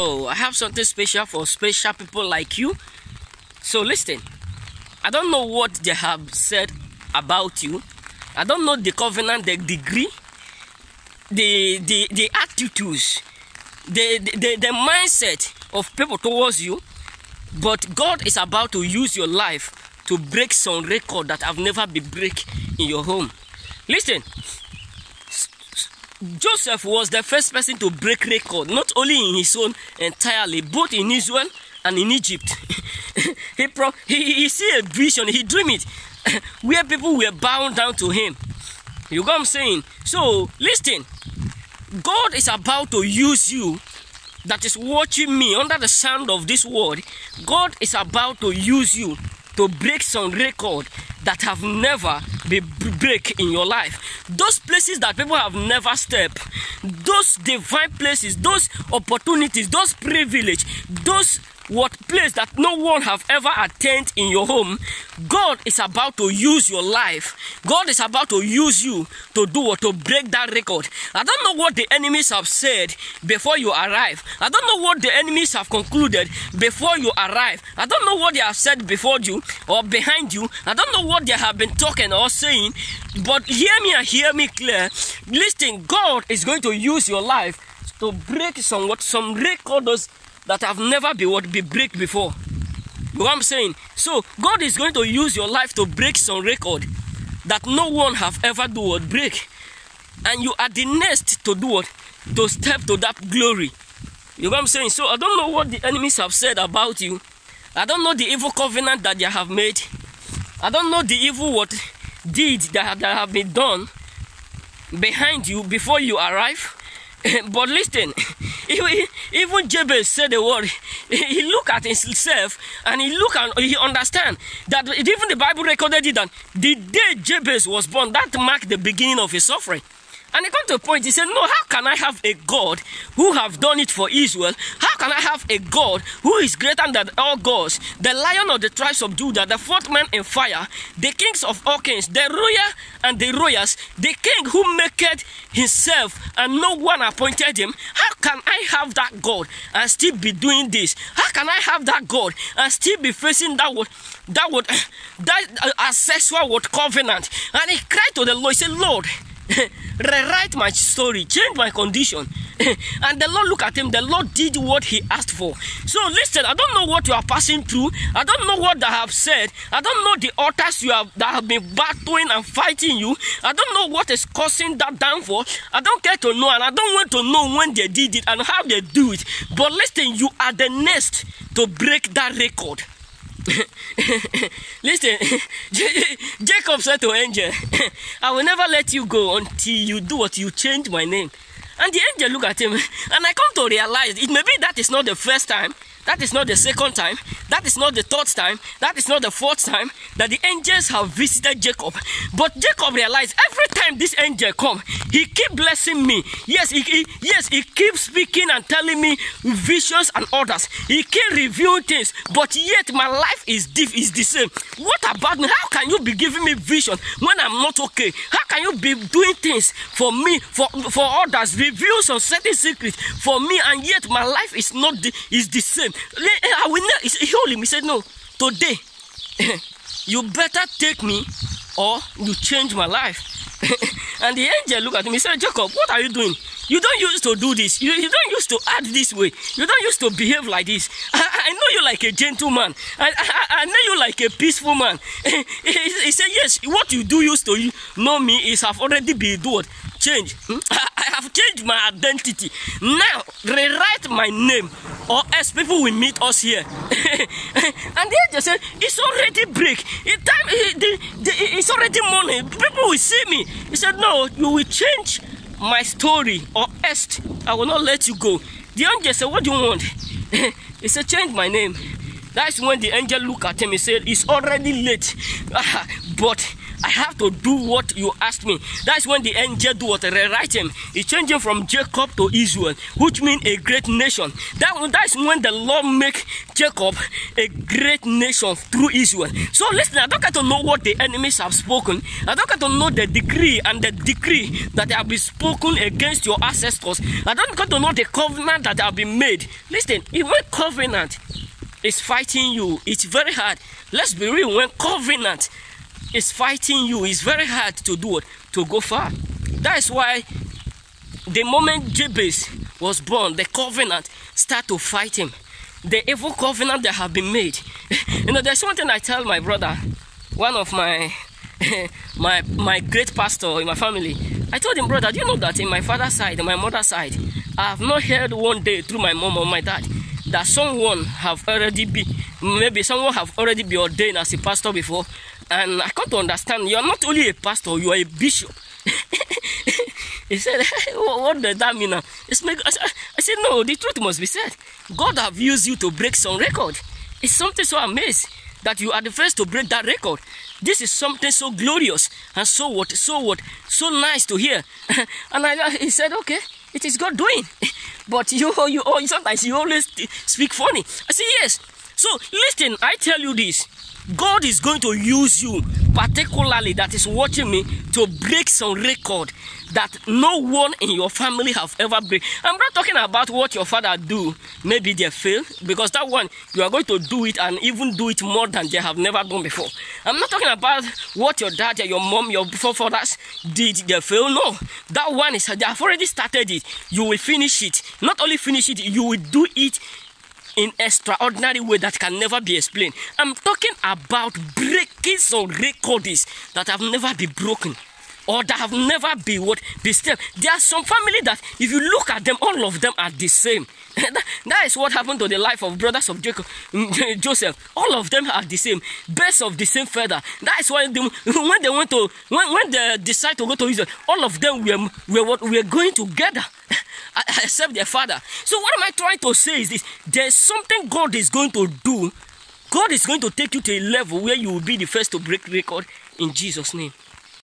Oh, I have something special for special people like you. So listen, I don't know what they have said about you. I don't know the covenant, the degree, the the, the attitudes, the, the the mindset of people towards you. But God is about to use your life to break some record that have never been break in your home. Listen, Joseph was the first person to break record, not only in his own entirely, both in Israel and in Egypt. he, pro- he, he see a vision, he dream it, where people were bound down to him. You know what I'm saying? So, listen, God is about to use you that is watching me under the sound of this word. God is about to use you to break some record that have never been break in your life. Those places that people have never stepped, those divine places, those opportunities, those privilege, those what place that no one have ever attained in your home god is about to use your life. God is about to use you to do what to break that record. I don't know what the enemies have said before you arrive. I don't know what the enemies have concluded before you arrive. I don't know what they have said before you or behind you. I don't know what they have been talking or saying. But hear me and hear me clear. Listen god is going to use your life to break some what some records that have never been what be break before. You know what I'm saying? So God is going to use your life to break some record that no one have ever do what break. And you are the next to do what? To step to that glory. You know what I'm saying? So I don't know what the enemies have said about you. I don't know the evil covenant that they have made. I don't know the evil what deed that, that have been done behind you before you arrive. but listen, even Jabez said the word. He look at himself and he look and he understand that even the Bible recorded it that the day Jabez was born, that marked the beginning of his suffering. And he come to a point, he said, No, how can I have a God who have done it for Israel? How can I have a God who is greater than all gods? The lion of the tribes of Judah, the fourth man in fire, the kings of all kings, the royal and the royals, the king who maketh himself and no one appointed him. How can I have that God and still be doing this? How can I have that God and still be facing that word, that word, that uh, sexual word covenant? And he cried to the Lord, he said, Lord, rewrite my story, change my condition. and the Lord look at him, the Lord did what he asked for. So listen, I don't know what you are passing through. I don't know what they have said. I don't know the altars you have that have been battling and fighting you. I don't know what is causing that downfall. I don't care to know, and I don't want to know when they did it and how they do it. But listen, you are the next to break that record. Listen, Jacob said to angel, I will never let you go until you do what you change my name. And the angel look at him, and I come to realize it may be that is not the first time, that is not the second time, that is not the third time, that is not the fourth time that the angels have visited Jacob. But Jacob realized every time this angel come, he keep blessing me. Yes, he, he yes he keeps speaking and telling me visions and orders. He keep revealing things, but yet my life is diff is the same. What about me? How can you be giving me vision when I'm not okay? How can you be doing things for me for for others, reveal some certain secrets for me, and yet my life is not the, is the same? I will not. He told him. He said, "No, today you better take me, or you change my life." and the angel looked at him. He said, "Jacob, what are you doing? You don't used to do this. You, you don't used to act this way. You don't used to behave like this. I, I know you like a gentleman. I, I, I know you like a peaceful man." he, he said, "Yes, what you do used to know me is have already been done." change. I have changed my identity. Now rewrite my name, or else people will meet us here. and the angel said, "It's already break. It time. It, the, the, it's already morning. People will see me." He said, "No, you will change my story, or else I will not let you go." The angel said, "What do you want?" he said, "Change my name." That's when the angel looked at him. He said, "It's already late, but." I have to do what you asked me. That's when the angel do what rewrite him. He changed him from Jacob to Israel, which means a great nation. That that's when the Lord make Jacob a great nation through Israel. So listen, I don't get to know what the enemies have spoken. I don't get to know the decree and the decree that have been spoken against your ancestors. I don't get to know the covenant that have been made. Listen, even covenant is fighting you, it's very hard. Let's be real, when covenant is fighting you, it's very hard to do it, to go far. That is why the moment Jabez was born, the covenant start to fight him. The evil covenant that have been made. you know, there's something I tell my brother, one of my my my great pastor in my family. I told him, brother, do you know that in my father's side and my mother's side, I have not heard one day through my mom or my dad that someone have already be maybe someone have already been ordained as a pastor before. And i come to understand you are not only a pastor you are a bishop. He said what does that mean it's I, said, I said no the truth must be said. God have used you to break some record. It's something so amazing that you are the first to break that record. This is something so glorious and so what so what so nice to hear. And I, he said okay it is god doing. But you you sometimes you always speak funny. I say yes so listen i tell you this. God is going to use you particularly that is watching me to break some record that no one in your family have ever break. I'm not talking about what your father do. Maybe they fail because that one you are going to do it and even do it more than they have never done before. I'm not talking about what your dad your mom your forefathers did. They fail no. That one is they have already started it. You will finish it. Not only finish it you will do it in extraordinary way that can never be explained. I'm talking about breaking some records that have never been broken or that have never been what be still. There are some family that if you look at them, all of them are the same. that, that is what happened to the life of brothers of Jacob, mm, Joseph. All of them are the same, birds of the same feather. That is why they, when they went to when, when they decided to go to Israel, all of them were were were going together. Except their father. So what am I trying to say is this: there's something God is going to do. God is going to take you to a level where you will be the first to break record in Jesus' name.